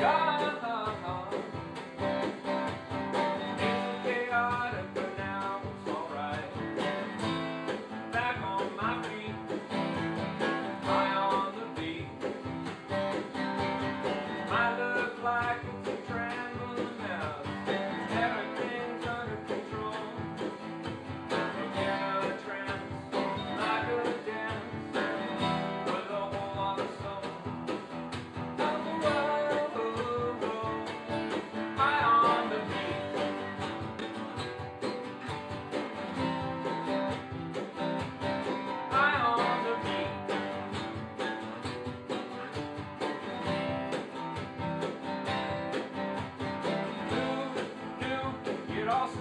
God. You'd also